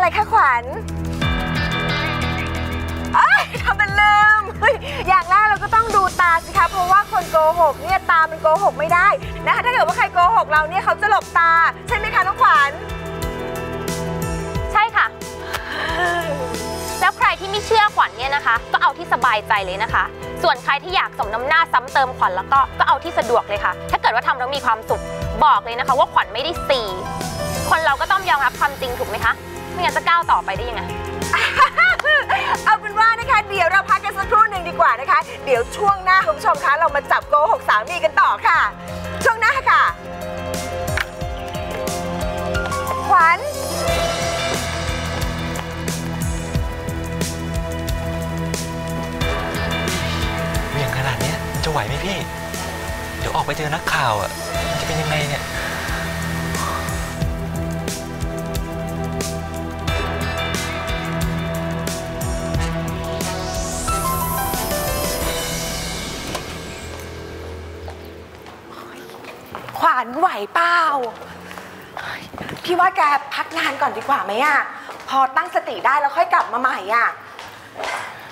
อะไรคะขวัญทำเป็นลืม อย่างแรกเราก็ต้องดูตาสิคะ เพราะว่าคนโกหกเนี่ยตามันโกหกไม่ได้นะคะถ้าเกิดว่าใครโกหกเราเนี่ยเขาจะหลบตา ใช่ไหมคะน้องขวัญ ใช่ค่ะ แล้วใครที่ไม่เชื่อขวัญเนี่ยนะคะ ก็เอาที่สบายใจเลยนะคะ ส่วนใครที่อยากสมน้ำหน้าซ้ำเติมขวัญแล้วก็ก็เอาที่สะดวกเลยค่ะ ถ้าเกิดว่าทำแล้วมีความสุขบอกเลยนะคะ ว่าขวัญไม่ได้สีคนเราก็ต้องยอมรับความจริงถูกไหมคะ ไม่งั้นจะก้าวต่อไปได้ยังไง เอาเป็นว่านะคะ เดี๋ยวเราพักกันสักครู่หนึ่งดีกว่านะคะ เดี๋ยวช่วงหน้าคุณผู้ชมคะเรามาจับโกหกสามีกันต่อค่ะ ช่วงหน้าค่ะ ขวัญเวียงขนาดเนี้ยจะไหวไหมพี่ เดี๋ยวออกไปเจอนักข่าวอะมันจะเป็นยังไงเนี่ย ไหวเปล่าพี่ว่าแกพักงานก่อนดีกว่าไหมอะพอตั้งสติได้แล้วค่อยกลับมาใหม่อะ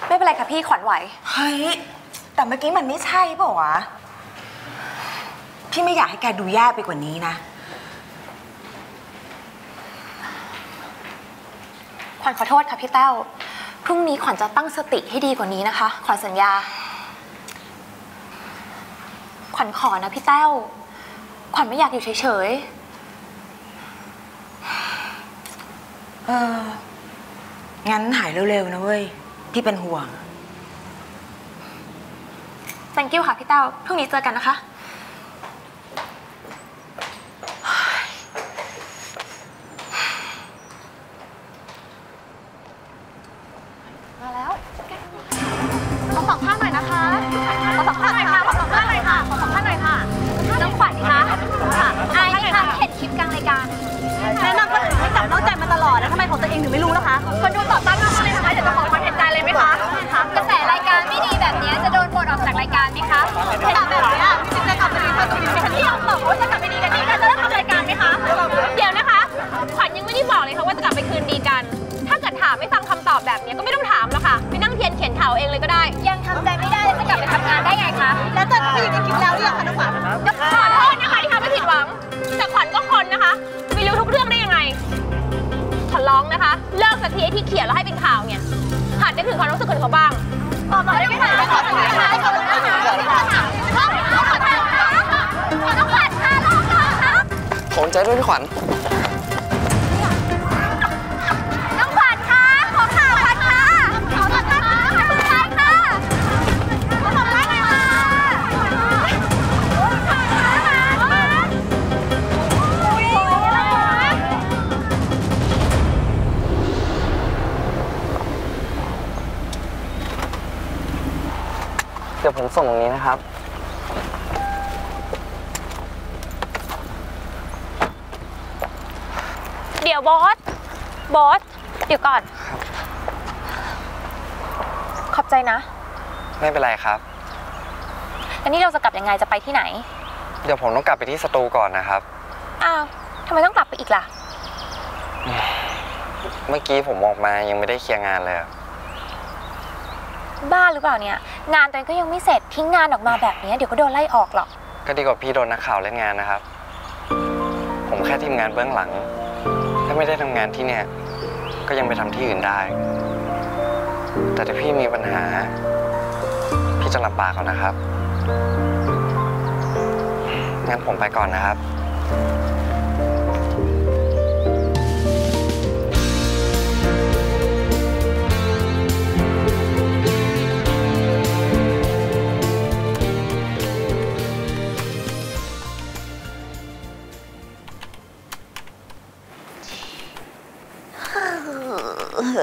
ไม่เป็นไรค่ะพี่ขวัญไหว เฮ้ย แต่เมื่อกี้มันไม่ใช่เปล่าวะ พี่ไม่อยากให้แกดูแย่ไปกว่านี้นะ ขวัญขอโทษค่ะพี่แต้วพรุ่งนี้ขวัญจะตั้งสติให้ดีกว่านี้นะคะ ขวัญสัญญา ขวัญขอนะพี่แต้ว ขวัญไม่อยากอยู่เฉยเออ งั้นหายเร็วๆนะเว้ย พี่เป็นห่วงๆ thank you ค่ะพี่แต้วพรุ่งนี้เจอกันนะคะ มาแล้วขอสองข้างหน่อยนะคะ กลางรายการแนะนำคนอื่นให้จับนอกใจมาตลอดแล้วทำไมของตัวเองถึงไม่รู้ล่ะคะคนดู ใจด้วยพี่ขวัญน้องขวัญคะขอข่าวขวัญค่ะขอข่าวค่ะคุณชายค่ะขอข่าวหน่อยค่ะเดี๋ยวผมส่งตรงนี้นะครับ ดี๋ยวบอส บอส เดี๋ยวก่อน ขอบใจนะ ไม่เป็นไรครับแล้วนี่เราจะกลับยังไงจะไปที่ไหน เดี๋ยวผมต้องกลับไปที่สตูก่อนนะครับ อ้าวทำไมต้องกลับไปอีกล่ะ เมื่อกี้ผมออกมายังไม่ได้เคลียร์งานเลยอะบ้าหรือเปล่าเนี่ย งานตัวเองก็ยังไม่เสร็จทิ้งงานออกมาแบบนี้เดี๋ยวก็โดนไล่ออกหรอก ก็ดีกว่าพี่โดนนักข่าวเล่นงานนะครับ ผมแค่ทีมงานเบื้องหลังถ้า ไม่ได้ทำงานที่เนี่ย ก็ยังไปทำที่อื่นได้ แต่ถ้าพี่มีปัญหา พี่จะลำบากเอนนะครับ งั้นผมไปก่อนนะครับ พิ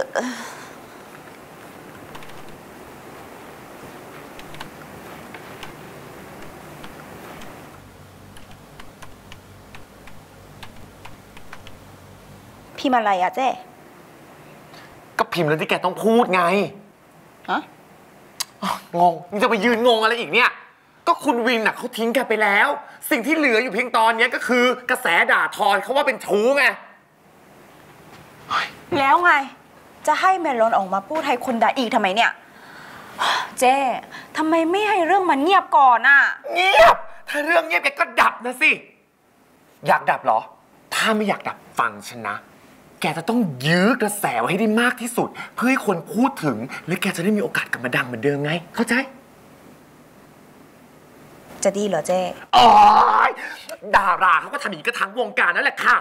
มพ์อะไรอะเจ๊ก็พิมพ์แล้วที่แกต้องพูดไงฮะอ้าวงงนี่จะไปยืนงงอะไรอีกเนี่ย ก็คุณวินน่ะเขาทิ้งแกไปแล้ว สิ่งที่เหลืออยู่เพียงตอนเนี้ยก็คือกระแสด่าทอเขาว่าเป็นชู้ไง แล้แล้วไง จะให้เมลอนออกมาพูดให้คนด่าอีกทำไมเนี่ย เจ๊ทำไมไม่ให้เรื่องมันเงียบก่อนอะเงียบ ถ้าเรื่องเงียบแกก็ดับนะสิ อยากดับเหรอ ถ้าไม่อยากดับฟังฉันนะ แกจะต้องยื้อกระแสไว้ให้ได้มากที่สุด เพื่อให้คนพูดถึง และแกจะได้มีโอกาสกลับมาดังเหมือนเดิมไง เข้าใจ จะดีเหรอเจ๊อ๋อดาราเขาก็ทำอย่างนี้ก็ทั้งวงการนั่นแหละค่ะ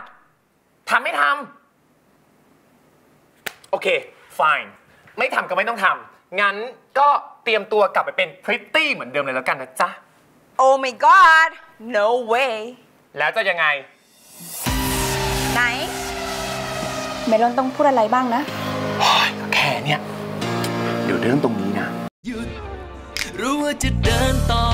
ทำไม่ทำ โอเค fine ไม่ทำก็ไม่ต้องทำงั้นก็เตรียมตัวกลับไปเป็นพริตตี้เหมือนเดิมเลยแล้วกันนะจ๊ะโอ้ my god no way แล้วจะยังไง ไหน เมลอนต้องพูดอะไรบ้างนะโอ้ยก็แค่เนี่ย เดี๋ยวเริ่มตรงนี้นะ หยุด รู้ว่าจะเดินต่อไป